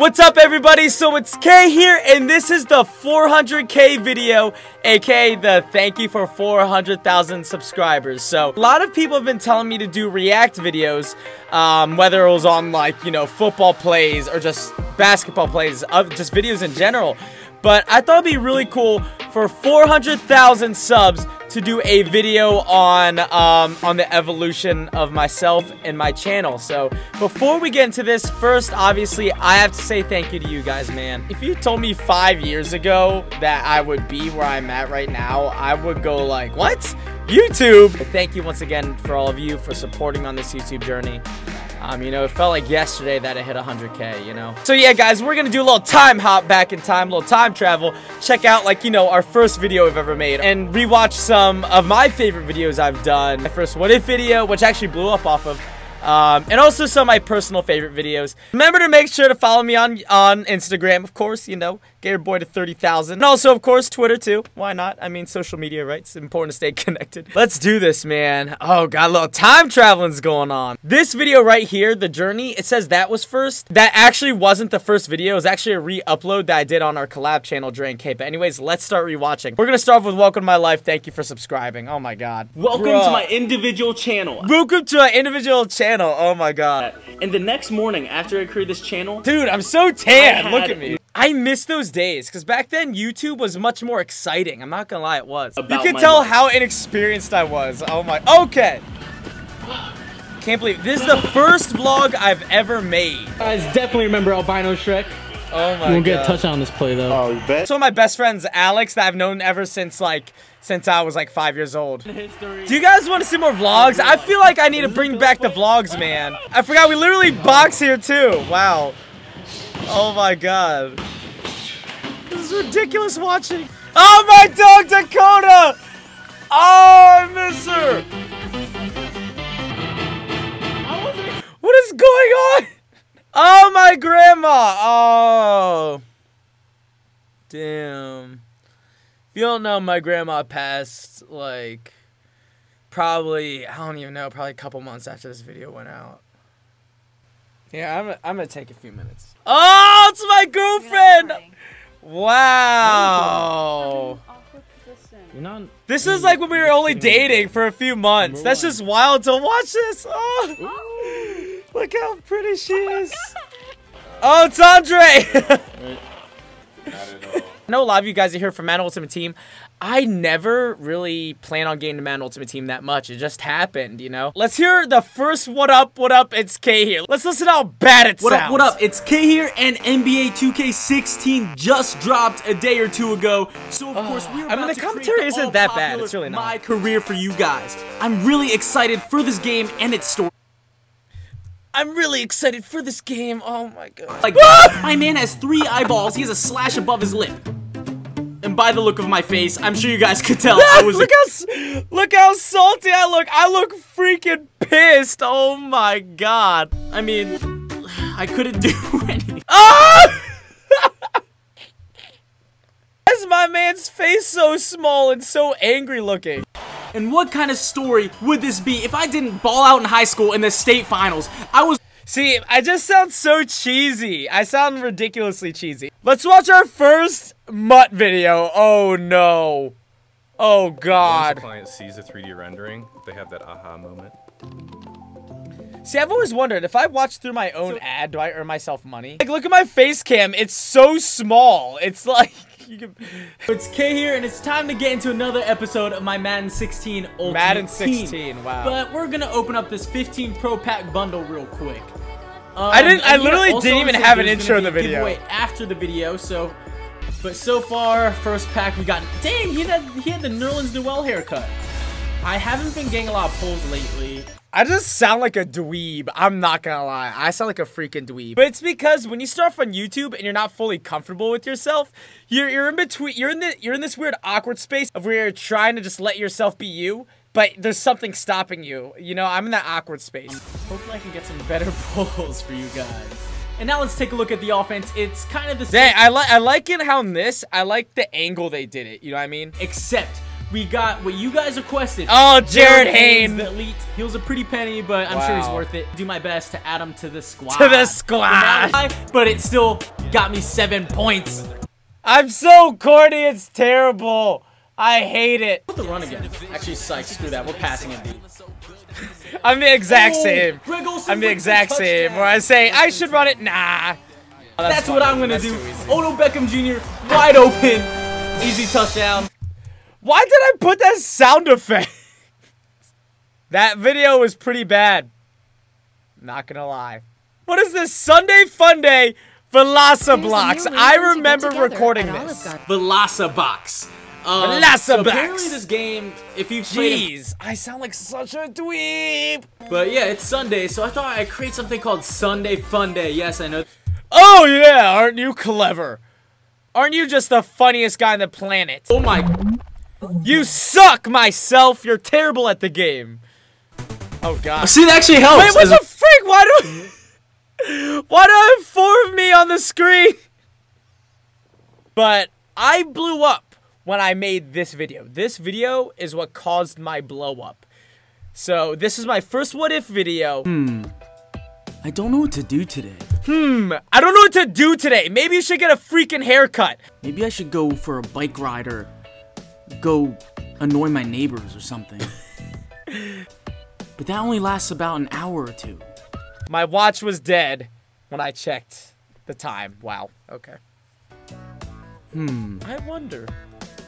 What's up everybody? So it's K here and this is the 400k video aka the thank you for 400,000 subscribers. So a lot of people have been telling me to do react videos um, whether it was on like you know football plays or just basketball plays just videos in general. But I thought it'd be really cool for 400,000 subs to do a video on um, on the evolution of myself and my channel. So before we get into this, first, obviously, I have to say thank you to you guys, man. If you told me five years ago that I would be where I'm at right now, I would go like, what? YouTube! Thank you once again for all of you for supporting on this YouTube journey. Um, you know, it felt like yesterday that it hit 100k, you know? So yeah, guys, we're gonna do a little time hop back in time, a little time travel. Check out, like, you know, our first video we've ever made, and rewatch some of my favorite videos I've done. My first What If video, which actually blew up off of um, and also some of my personal favorite videos. Remember to make sure to follow me on, on Instagram, of course, you know, get your boy to 30,000. And also, of course, Twitter too. Why not? I mean, social media, right? It's important to stay connected. Let's do this, man. Oh, got a little time traveling's going on. This video right here, The Journey, it says that was first. That actually wasn't the first video. It was actually a re-upload that I did on our collab channel Dre and K. But anyways, let's start rewatching. We're gonna start with Welcome to My Life. Thank you for subscribing. Oh my god. Welcome Bruh. to my individual channel. Welcome to my individual channel channel. Oh my god. And the next morning after I created this channel, dude, I'm so tan. Had, Look at me. I miss those days because back then YouTube was much more exciting. I'm not gonna lie, it was. you can tell life. how inexperienced I was. Oh my. Okay. Can't believe this is the first vlog I've ever made. Guys, definitely remember Albino Shrek. Oh my You won't get a touchdown on this play though. Oh, you bet. So my best friends, Alex, that I've known ever since like since I was like five years old. Do you guys want to see more vlogs? I feel like I need to bring back the vlogs, man. I forgot we literally box here too. Wow. Oh my god. This is ridiculous watching. Oh my dog Dakota! Oh, I miss her. What is going on? Oh, my grandma! Oh. Damn. If you don't know, my grandma passed, like, probably, I don't even know, probably a couple months after this video went out. Yeah, I'm, I'm gonna take a few minutes. Oh, it's my girlfriend! Wow. This is like when we were only dating for a few months. That's just wild to watch this. Oh. Look how pretty she oh is. Oh, it's Andre! I know a lot of you guys are here from Madden Ultimate Team. I never really plan on getting to Madden Ultimate Team that much. It just happened, you know? Let's hear the first what up, what up, it's K here. Let's listen to how bad it what sounds. What up, what up, it's K here, and NBA 2K16 just dropped a day or two ago. So, of course, we're about I mean, the commentary isn't that bad. It's really not. My career for you guys. I'm really excited for this game and its story. I'm really excited for this game. Oh my god. Like, my man has three eyeballs. He has a slash above his lip. And by the look of my face, I'm sure you guys could tell I was- look how- Look how salty I look. I look freaking pissed. Oh my god. I mean, I couldn't do anything. Ah! Why is my man's face so small and so angry looking? And what kind of story would this be if I didn't ball out in high school in the state finals? I was- See, I just sound so cheesy. I sound ridiculously cheesy. Let's watch our first MUT video. Oh no. Oh god. Once the client sees a 3D rendering, they have that aha moment. See, I've always wondered, if I watch through my own so, ad, do I earn myself money? Like, look at my face cam. It's so small. It's like... Can... It's K here, and it's time to get into another episode of my Madden 16 Ultimate Madden 16, team. wow. But we're gonna open up this 15 Pro Pack bundle real quick. Um, I didn't. I literally didn't even have an intro in the video. After the video, so. But so far, first pack we got. Dang, he had he had the Nerlens Noel haircut. I haven't been getting a lot of pulls lately. I just sound like a dweeb. I'm not gonna lie. I sound like a freaking dweeb. But it's because when you start off on YouTube and you're not fully comfortable with yourself, you're you're in between. You're in the you're in this weird awkward space of where you're trying to just let yourself be you, but there's something stopping you. You know, I'm in that awkward space. Hopefully, I can get some better pulls for you guys. And now let's take a look at the offense. It's kind of the same. Dang, I like I like it how in this I like the angle they did it. You know what I mean? Except we got what you guys requested. Oh, Jared, Jared Haynes. The elite. He was a pretty penny, but I'm wow. sure he's worth it. Do my best to add him to the squad. To the squad. But it still got me seven points. I'm so corny, it's terrible. I hate it. Put the run again. Actually, psych, screw that. We're passing it. I'm the exact oh, same. I'm the exact same. Where I say, I should run it. Nah. Oh, that's, that's what I'm going to do. Odell Beckham Jr. wide open. Easy touchdown. Why did I put that sound effect? that video was pretty bad. Not gonna lie. What is this? Sunday Fun Day Velocibox. I remember recording this. Velocibox. Um, Velocibox. So apparently this game, if you've played... Jeez, I sound like such a dweeb. But yeah, it's Sunday, so I thought I'd create something called Sunday Fun Day. Yes, I know. Oh yeah, aren't you clever? Aren't you just the funniest guy on the planet? Oh my you suck, myself. You're terrible at the game. Oh god. See, that actually helps. Wait, what the freak? Why do Why do I have four of me on the screen? But I blew up when I made this video. This video is what caused my blow up. So this is my first what if video. Hmm. I don't know what to do today. Hmm, I don't know what to do today. Maybe you should get a freaking haircut. Maybe I should go for a bike ride or go annoy my neighbors or something. but that only lasts about an hour or two. My watch was dead when I checked the time. Wow. Okay. Hmm. I wonder.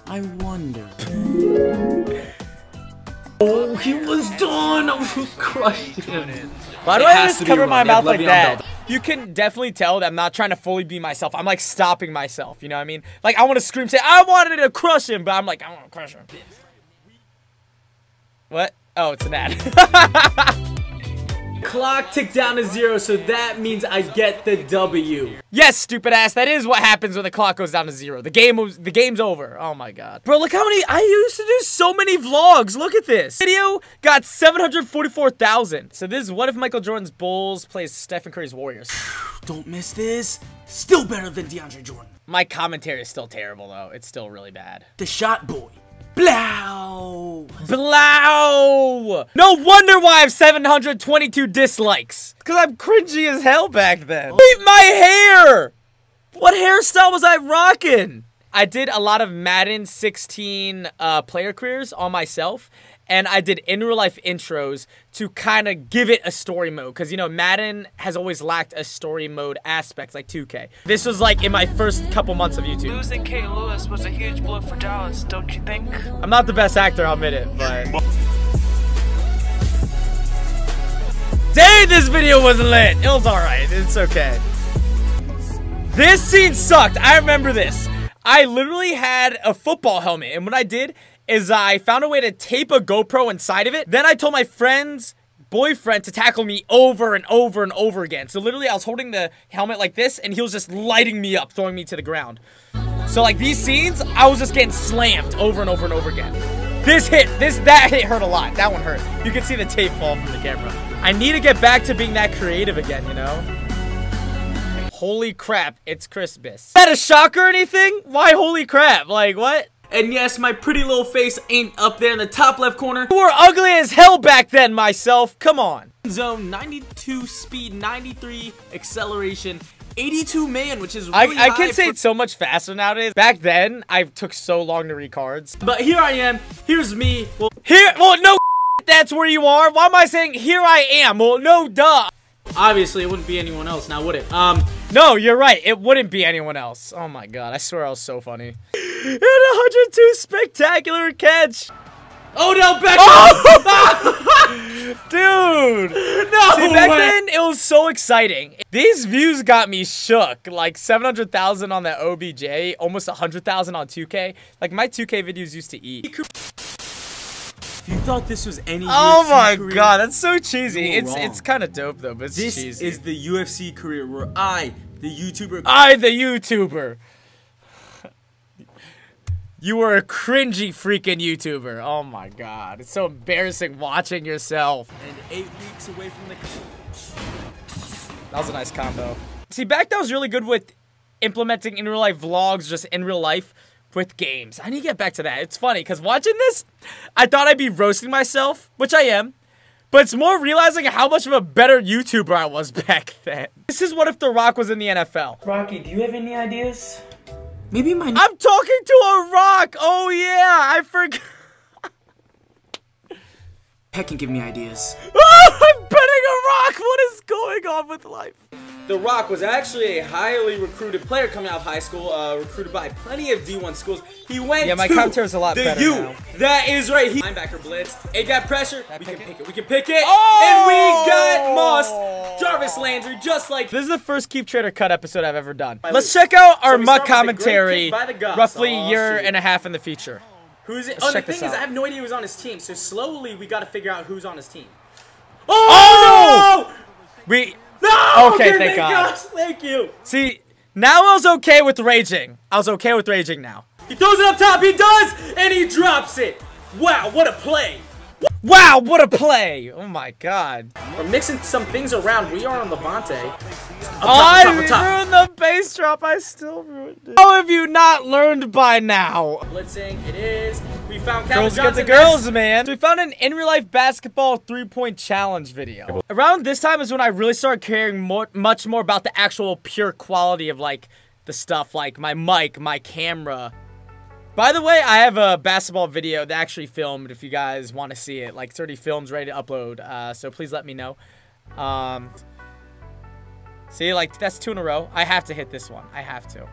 I wonder. oh, he was done! I was crushed him. Why do I just cover my mouth like that? you can definitely tell that I'm not trying to fully be myself. I'm like stopping myself. You know what I mean? Like I want to scream, say I wanted to crush him, but I'm like I want to crush him. What? Oh, it's an ad. Clock ticked down to zero, so that means I get the W. Yes, stupid ass. That is what happens when the clock goes down to zero. The game was the game's over. Oh my god. Bro, look how many I used to do so many vlogs. Look at this. Video got 744,000. So this is what if Michael Jordan's Bulls plays Stephen Curry's Warriors. Don't miss this. Still better than DeAndre Jordan. My commentary is still terrible though. It's still really bad. The shot boy. Blow! Blow! No wonder why I have 722 dislikes. Because I'm cringy as hell back then. Beat my hair! What hairstyle was I rocking? I did a lot of Madden 16 uh, player careers on myself, and I did in real life intros to kind of give it a story mode because you know Madden has always lacked a story mode aspect like 2K. This was like in my first couple months of YouTube. Losing Kay Lewis was a huge blow for Dallas, don't you think? I'm not the best actor, I'll admit it, but. Dang, this video was lit. It was alright. It's okay. This scene sucked. I remember this. I literally had a football helmet, and what I did is I found a way to tape a GoPro inside of it. Then I told my friend's boyfriend to tackle me over and over and over again. So literally I was holding the helmet like this and he was just lighting me up, throwing me to the ground. So like these scenes, I was just getting slammed over and over and over again. This hit, this, that hit hurt a lot. That one hurt. You can see the tape fall from the camera. I need to get back to being that creative again, you know? Holy crap, it's Christmas. Is that a shock or anything? Why holy crap? Like, what? And yes, my pretty little face ain't up there in the top left corner. You were ugly as hell back then, myself. Come on. Zone 92 speed, 93 acceleration, 82 man, which is really I, I can say it's so much faster nowadays. Back then, I took so long to read cards. But here I am. Here's me. Well, here. Well, no. That's where you are. Why am I saying here I am? Well, no, duh. Obviously, it wouldn't be anyone else now, would it? Um, no, you're right. It wouldn't be anyone else. Oh my god, I swear I was so funny. And 102 spectacular catch. Odell Beckham! Oh! Dude! No See, back way. then, it was so exciting. These views got me shook. Like, 700,000 on that OBJ, almost 100,000 on 2K. Like, my 2K videos used to eat. If you thought this was any Oh UFC my career, god, that's so cheesy. It's wrong. it's kind of dope though, but it's this cheesy. is the UFC career where I, the YouTuber, I, the YouTuber. You were a cringy freaking YouTuber. Oh my god. It's so embarrassing watching yourself. And eight weeks away from the... That was a nice combo. See, back then was really good with implementing in real life vlogs just in real life with games. I need to get back to that. It's funny because watching this, I thought I'd be roasting myself, which I am. But it's more realizing how much of a better YouTuber I was back then. This is what if The Rock was in the NFL. Rocky, do you have any ideas? Maybe my- I'm talking to a rock! Oh yeah, I forgot. Heck can give me ideas. Oh, I'm a rock! What is going on with life? The Rock was actually a highly recruited player coming out of high school, uh, recruited by plenty of D1 schools. He went yeah, my to a lot the better U. now. That is right. He linebacker blitz. It got pressure. We can pick it. We can pick it. And we got Moss. Jarvis Landry, just like this is the first Keep Trader Cut episode I've ever done. Let's check out our we muck start with the great commentary, kick by the roughly Oh, a year shoot. and a half in the future. Who's it? Oh, the thing is, out. I have no idea who's on his team. So slowly, we got to figure out who's on his team. Oh, oh no! We No! Okay, thank God. Gus, Thank you. see now I was okay with raging. I was okay with raging now. He throws it up top. He does, and he drops it. Wow, what a play! Wow, what a play! Oh my God. We're mixing some things around. We are on Levante. Up top, I up top, up top. ruined the bass drop. I still ruined it. How have you not learned by now? Blitzing, it is. We found Calvin Girls get the girls, man. So we found an in real life basketball three point challenge video. Around this time is when I really started caring more, much more about the actual pure quality of like the stuff, like my mic, my camera. By the way, I have a basketball video that actually filmed. If you guys want to see it, like 30 films ready to upload. Uh, so please let me know. Um, see, like that's two in a row. I have to hit this one. I have to.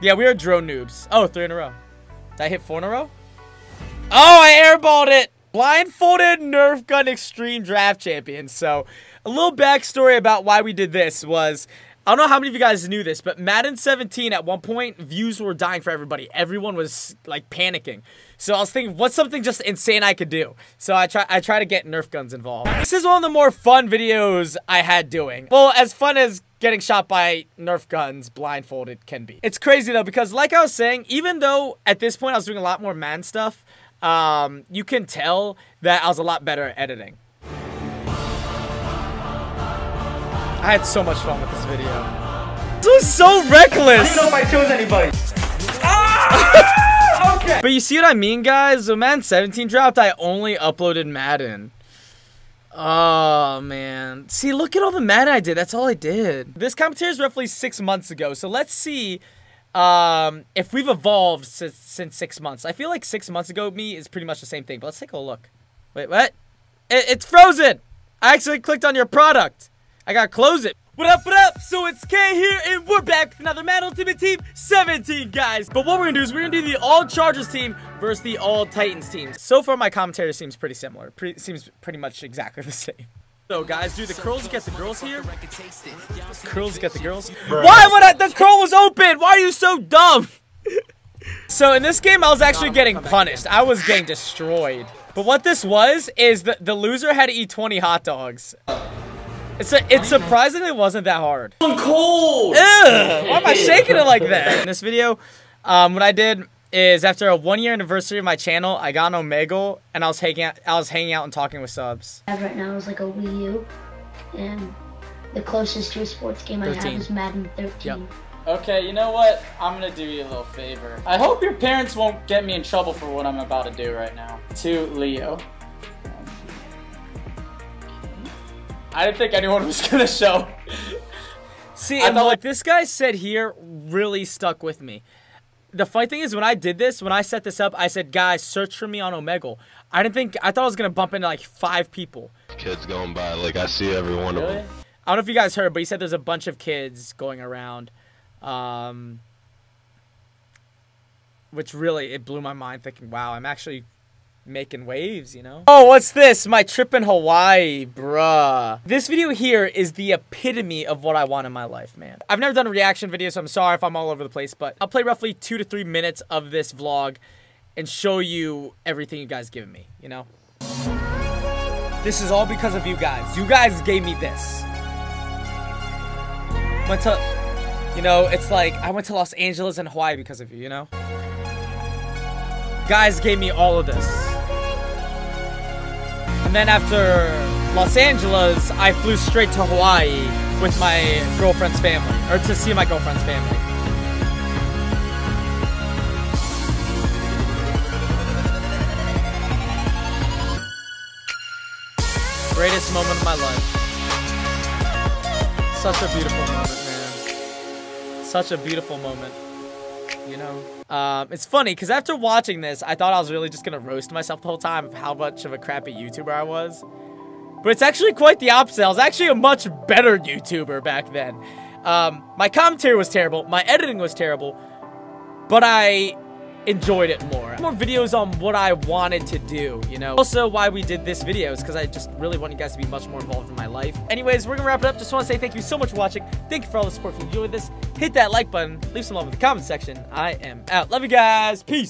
Yeah, we are drone noobs. Oh, three in a row. Did I hit four in a row? Oh, I airballed it! Blindfolded Nerf Gun Extreme Draft Champion. So, a little backstory about why we did this was, I don't know how many of you guys knew this, but Madden 17 at one point, views were dying for everybody. Everyone was, like, panicking. So I was thinking, what's something just insane I could do? So I try, I try to get Nerf guns involved. This is one of the more fun videos I had doing. Well, as fun as getting shot by Nerf guns blindfolded can be. It's crazy though, because like I was saying, even though at this point I was doing a lot more Madden stuff, um, you can tell that I was a lot better at editing. I had so much fun with this video. This was so reckless. I don't know if I chose anybody. But you see what I mean, guys? When Madden 17 dropped, I only uploaded Madden. Oh, man. See, look at all the Madden I did. That's all I did. This commentary is roughly six months ago, so let's see um, if we've evolved since, since six months. I feel like six months ago me is pretty much the same thing, but let's take a look. Wait, what? It, it's frozen! I actually clicked on your product. I gotta close it. What up, what up? So it's K here, and we're back with another Madden Ultimate Team 17, guys. But what we're gonna do is we're gonna do the All Chargers team versus the All Titans team. So far, my commentary seems pretty similar. Pre seems pretty much exactly the same. So, guys, do the curls get the girls here? Curls get the girls? Why would I? The curl was open! Why are you so dumb? So in this game, I was actually getting punished. I was getting destroyed. But what this was is the the loser had to eat 20 hot dogs. It's a, it surprisingly wasn't that hard. I'm cold. Ugh, why am I shaking it like that? In this video, um, what I did is after a one year anniversary of my channel, I got an Omegle and I was hanging out, I was hanging out and talking with subs. have right now is like a Wii U, and the closest to a sports game I 13. have is Madden 13. Yep. Okay, you know what? I'm gonna do you a little favor. I hope your parents won't get me in trouble for what I'm about to do right now. To Leo. I didn't think anyone was gonna show. See, I and thought- what this guy said here really stuck with me. The funny thing is, when I did this, when I set this up, I said, guys, search for me on Omegle. I didn't think, I thought I was going to bump into like five people. kids going by. Like I see every one of them. I don't know if you guys heard, but he said there's a bunch of kids going around. Um, which really, it blew my mind thinking, wow, I'm actually making waves, you know? Oh, what's this? My trip in Hawaii, bruh. This video here is the epitome of what I want in my life, man. I've never done a reaction video, so I'm sorry if I'm all over the place, but I'll play roughly two to three minutes of this vlog and show you everything you guys given me, you know? This is all because of you guys. You guys gave me this. Went to, you know, it's like I went to Los Angeles and Hawaii because of you, you know? Guys gave me all of this. And then after Los Angeles, I flew straight to Hawaii with my girlfriend's family, or to see my girlfriend's family. Greatest moment of my life. Such a beautiful moment, man. Such a beautiful moment. You know? Um, it's funny, because after watching this, I thought I was really just going to roast myself the whole time of how much of a crappy YouTuber I was. But it's actually quite the opposite. I was actually a much better YouTuber back then. Um, my commentary was terrible. My editing was terrible. But I enjoyed it more. More videos on what I wanted to do, you know? Also, why we did this video is because I just really want you guys to be much more involved in my life. Anyways, we're gonna wrap it up. Just want to say thank you so much for watching. Thank you for all the support. If you this, hit that like button. Leave some love in the comment section. I am out. Love you guys. Peace.